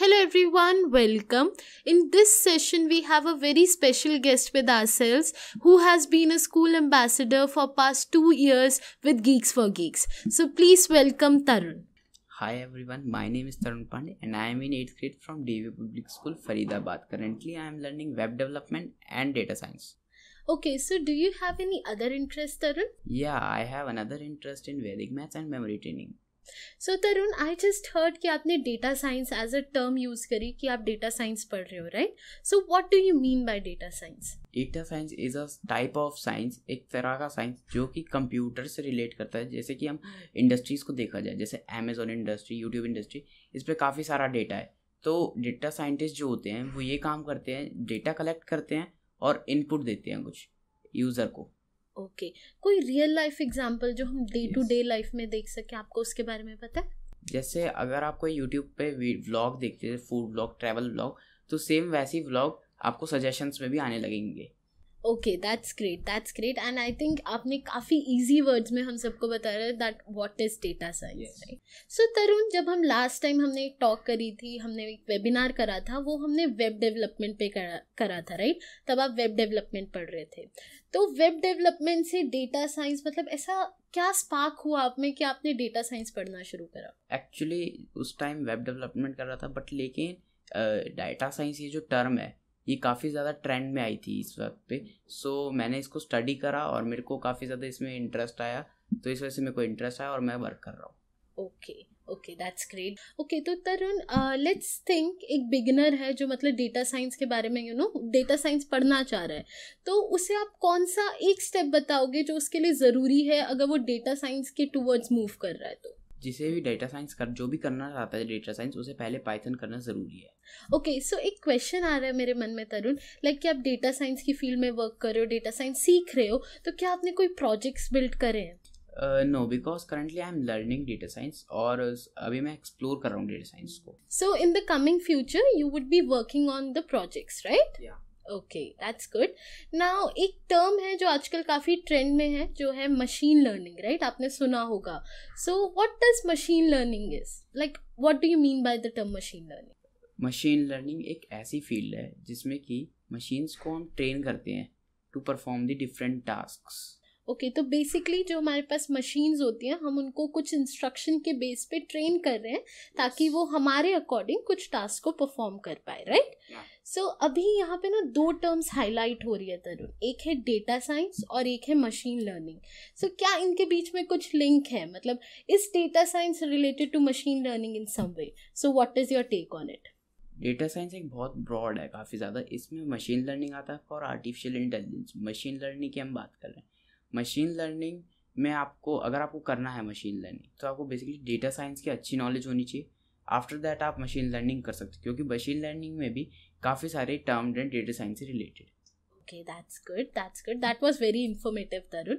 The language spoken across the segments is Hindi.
Hello everyone, welcome. In this session, we have a very special guest with ourselves who has been a school ambassador for past two years with Geeks for Geeks. So please welcome Tarun. Hi everyone, my name is Tarun Pandey and I am in 8th grade from DV Public School, Faridabad. Currently, I am learning web development and data science. Okay, so do you have any other interest, Tarun? Yeah, I have another interest in Vedic maths and memory training. So Tarun I just heard कि आपने data science as a term use करी कि आप डेटा साइंस पढ़ रहे हो right so what do you mean by data science data science is a type of science एक तरह का साइंस जो कि कंप्यूटर से रिलेट करता है। जैसे कि हम इंडस्ट्रीज़ को देखा जाए, जैसे अमेजोन इंडस्ट्री यूट्यूब इंडस्ट्री इस पर काफ़ी सारा डेटा है। तो डेटा साइंटिस्ट जो होते हैं, वो ये काम करते हैं डेटा कलेक्ट करते हैं और इनपुट देते हैं कुछ यूज़र को। ओके। okay. कोई रियल लाइफ एग्ज़ाम्पल जो हम डे टू डे लाइफ में देख सके आपको उसके बारे में पता है? जैसे अगर आप कोई यूट्यूब पे व्लॉग देखते हैं फ़ूड व्लॉग ट्रैवल व्लॉग तो सेम वैसी व्लॉग आपको सजेशंस में भी आने लगेंगे। Okay that's great that's great and I think आपने काफ़ी इजी वर्ड्स में हम सबको बताया है that what is data science right so Tarun जब हम लास्ट टाइम हमने एक टॉक करी थी हमने एक वेबिनार करा था वो हमने वेब डेवलपमेंट पे करा करा था राइट right? तब आप वेब डेवलपमेंट पढ़ रहे थे। तो वेब डेवलपमेंट से डेटा साइंस मतलब ऐसा क्या स्पार्क हुआ आप में कि आपने डेटा साइंस पढ़ना शुरू करा? एक्चुअली उस टाइम वेब डेवलपमेंट कर रहा था बट लेकिन डाटा साइंस ये जो टर्म है ये काफ़ी ज़्यादा ट्रेंड में आई थी इस वक्त पे। सो so, मैंने इसको स्टडी करा और मेरे को काफ़ी ज़्यादा इसमें इंटरेस्ट आया। तो इस वजह से मेरे को इंटरेस्ट आया और मैं वर्क कर रहा हूँ। Okay okay that's great okay तो तरुण लेट्स थिंक एक बिगिनर है जो मतलब डेटा साइंस के बारे में यू नो डेटा साइंस पढ़ना चाह रहा है। तो उसे आप कौन सा एक स्टेप बताओगे जो उसके लिए ज़रूरी है अगर वो डेटा साइंस के टूवर्ड्स मूव कर रहा है तो? जिसे भी डेटा साइंस कर जो भी करना चाहता है डेटा साइंस उसे पहले पाइथन करना ज़रूरी है। ओके okay, सो so एक क्वेश्चन आ रहा है मेरे मन में तरुण। लाइक like, कि आप डेटा साइंस की फ़ील्ड में वर्क कर रहे हो डेटा साइंस सीख रहे हो तो क्या आपने कोई प्रोजेक्ट्स बिल्ड करे हैं? No because currently I am learning data science और अभी मैं एक्सप्लोर कर रहा हूँ डेटा साइंस को। So in the coming future you would be working on the projects right okay that's good now एक टर्म है जो आजकल काफ़ी ट्रेंड में है, जो है मशीन लर्निंग राइट आपने सुना होगा। So what does machine learning is like what do you mean by the term machine learning machine learning एक ऐसी फ़ील्ड है जिसमें कि मशीन्स को हम ट्रेन करते हैं to perform the different task okay okay, तो बेसिकली जो हमारे पास मशीन्स होती हैं हम उनको कुछ इंस्ट्रक्शन के बेस पे ट्रेन कर रहे हैं ताकि वो हमारे अकॉर्डिंग कुछ टास्क को परफॉर्म कर पाए राइट सो अभी यहाँ पे ना दो टर्म्स हाईलाइट हो रही है तरुण। एक है डेटा साइंस और एक है मशीन लर्निंग सो क्या इनके बीच में कुछ लिंक है? मतलब इस data science related to machine learning in some way so what is your take on it data science एक बहुत ब्रॉड है काफ़ी ज़्यादा। इसमें मशीन लर्निंग आता है for artificial intelligence machine learning की हम बात कर रहे हैं। मशीन लर्निंग में आपको, अगर आपको करना है मशीन लर्निंग तो आपको बेसिकली डेटा साइंस की अच्छी नॉलेज होनी चाहिए। आफ्टर दैट आप मशीन लर्निंग कर सकते हो, क्योंकि मशीन लर्निंग में भी काफ़ी सारे टर्म एंड डेटा साइंस से related okay that's good that's good that was very informative Tarun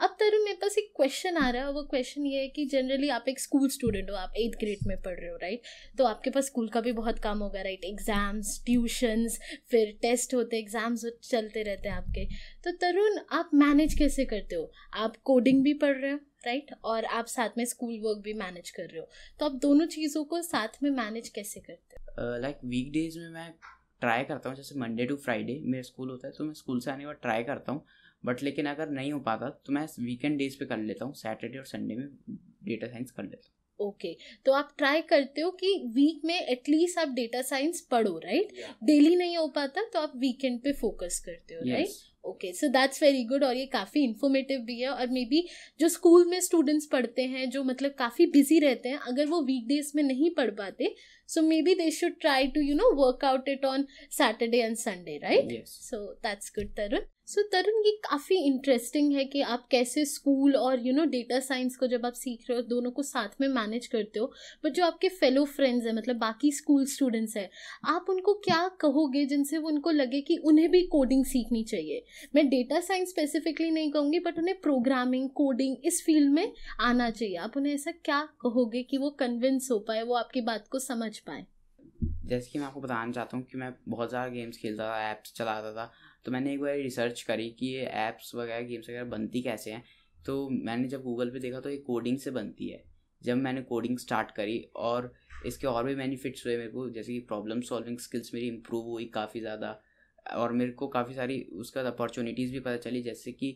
अब तरुण मेरे पास एक क्वेश्चन आ रहा है वो क्वेश्चन ये है कि जनरली आप एक स्कूल स्टूडेंट हो आप एट्थ ग्रेड में पढ़ रहे हो राइट तो आपके पास स्कूल का भी बहुत काम होगा राइट एग्ज़ाम्स ट्यूशन्स फिर टेस्ट होते एग्ज़ाम्स चलते रहते हैं आपके तो तरुण आप मैनेज कैसे करते हो आप कोडिंग भी पढ़ रहे हो राइट और आप साथ में स्कूल वर्क भी मैनेज कर रहे हो तो आप दोनों चीज़ों को साथ में मैनेज कैसे करते हो लाइक वीक डेज़ में मैं ट्राई करता हूँ जैसे मंडे टू फ्राइडे मेरा स्कूल होता है तो मैं स्कूल से आने के बाद ट्राई करता हूँ बट लेकिन अगर नहीं हो पाता तो मैं वीकेंड डेज़ पे कर लेता हूँ सैटरडे और संडे में डेटा साइंस कर लेता हूँ ओके okay. तो आप ट्राई करते हो कि वीक में एटलीस्ट आप डेटा साइंस पढ़ो राइट right? Daily yeah. नहीं हो पाता तो आप वीकेंड पे फोकस करते हो right okay so that's very good और ये काफ़ी इन्फॉर्मेटिव भी है और मे बी जो स्कूल में स्टूडेंट्स पढ़ते हैं जो मतलब काफ़ी बिज़ी रहते हैं अगर वो वीकडेज में नहीं पढ़ पाते so maybe they should try to you know work out it on Saturday and Sunday right so that's good Tarun so Tarun ये काफ़ी इंटरेस्टिंग है कि आप कैसे स्कूल और यू नो डेटा साइंस को जब आप सीख रहे हो, दोनों को साथ में मैनेज करते हो बट जो आपके फेलो फ्रेंड्स हैं मतलब बाकी स्कूल स्टूडेंट्स हैं, आप उनको क्या कहोगे जिनसे वो उनको लगे कि उन्हें भी कोडिंग सीखनी चाहिए? मैं डेटा साइंस स्पेसिफिकली नहीं कहूँगी बट उन्हें प्रोग्रामिंग कोडिंग इस फ़ील्ड में आना चाहिए। आप उन्हें ऐसा क्या कहोगे कि वो कन्विंस हो पाए, वो आपकी बात को समझ पाए? जैसे कि मैं आपको बताना चाहता हूँ कि मैं बहुत ज़्यादा गेम्स खेलता था ऐप्स चलाता था तो मैंने एक बार रिसर्च करी कि ये ऐप्स वगैरह, गेम्स वगैरह बनती कैसे हैं। तो मैंने जब गूगल पे देखा तो ये कोडिंग से बनती है। जब मैंने कोडिंग स्टार्ट करी और इसके और भी बेनिफिट्स हुए मेरे को, जैसे कि प्रॉब्लम सॉल्विंग स्किल्स मेरी इम्प्रूव हुई काफ़ी ज़्यादा। और मेरे को काफ़ी सारी उसका अपॉर्चुनिटीज़ भी पता चली, जैसे कि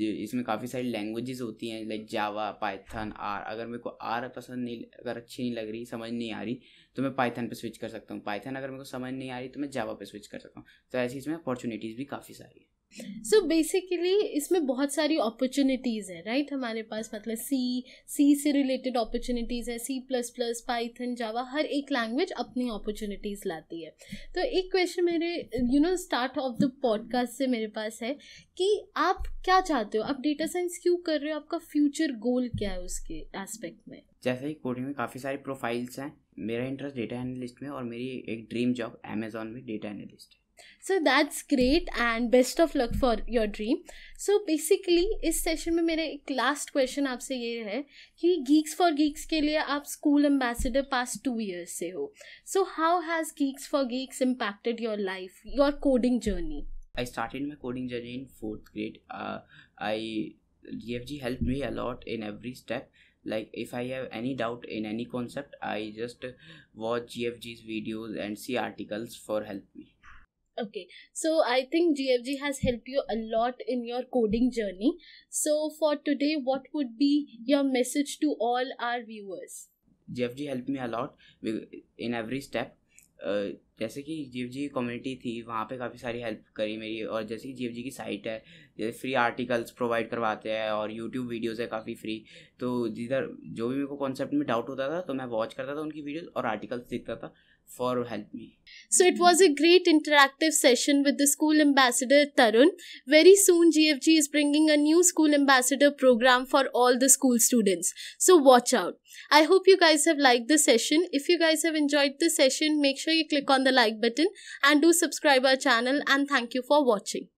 इसमें काफ़ी सारी लैंग्वेजेस होती हैं लाइक जावा पाइथन आर अगर मेरे को आर पसंद नहीं, अगर अच्छी नहीं लग रही, समझ नहीं आ रही तो मैं पाइथन पे स्विच कर सकता हूँ। पाइथन अगर मेरे को समझ नहीं आ रही तो मैं जावा पे स्विच कर सकता हूँ। तो ऐसी इसमें अपॉर्चुनिटीज़ भी काफ़ी सारी है। सो so बेसिकली इसमें बहुत सारी अपॉर्चुनिटीज़ है राइट हमारे पास मतलब सी सी से रिलेटेड अपॉर्चुनिटीज़ है C plus plus Python Java हर एक लैंग्वेज अपनी अपॉर्चुनिटीज़ लाती है। तो एक क्वेश्चन मेरे you know start of the podcast से मेरे पास है कि आप क्या चाहते हो? आप डेटा साइंस क्यों कर रहे हो? आपका फ्यूचर गोल क्या है उसके एस्पेक्ट में? जैसे ही कोडिंग में काफ़ी सारी प्रोफाइल्स हैं, मेरा इंटरेस्ट डेटा एनालिस्ट में और मेरी एक ड्रीम जॉब अमेजोन में डेटा एनालिस्ट है। So that's great and best of luck for your dream so basically इस सेशन में मेरा एक लास्ट क्वेश्चन आपसे ये है कि गीक्स फॉर गीक्स के लिए आप school ambassador past two years से हो so how has Geeks for Geeks impacted your life your coding journey I started my coding journey in fourth grade. Uh, I GFG helped me a lot in every step. Like if I have any doubt in any concept, I just watch GFG's videos and see articles for help me. Okay, so I think GFG has helped you a lot in your coding journey. So for today, what would be your message to all our viewers? GFG helped me a lot in every step. Uh, जैसे कि जी एफ़ जी कम्युनिटी थी वहाँ पे काफ़ी सारी हेल्प करी मेरी और जैसे कि जी एफ़ जी की साइट है जैसे फ्री आर्टिकल्स प्रोवाइड करवाते हैं और यूट्यूब वीडियोज़ है काफ़ी फ्री तो जिधर जो भी मेरे को कॉन्सेप्ट में डाउट होता था तो मैं वॉच करता था उनकी वीडियोज़ और आर्टिकल्स देखता था for help me. So it was a great interactive session with the school ambassador Tarun. Very soon GFG is bringing a new school ambassador program for all the school students. So watch out. I hope you guys have liked the session. If you guys have enjoyed the session, make sure you click on the like button and do subscribe our channel and thank you for watching.